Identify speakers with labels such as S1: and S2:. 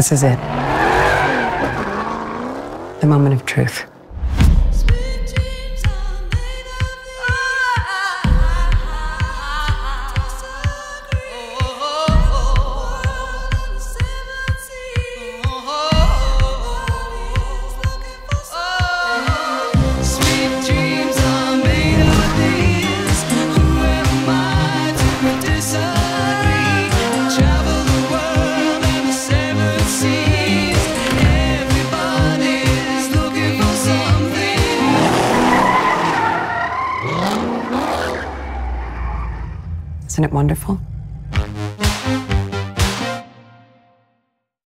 S1: This is it. The moment of truth. Isn't it wonderful?